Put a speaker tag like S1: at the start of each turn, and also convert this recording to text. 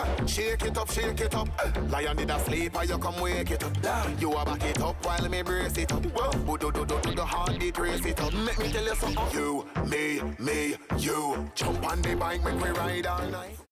S1: Yeah, shake it up, shake it up. Lion did a sleep, or you come wake it up. You a back it up while me brace it up. Whoa, do do do do the hard beat race it up. Make me tell you something. You, me, me, you. Jump on the bike, make me ride all night.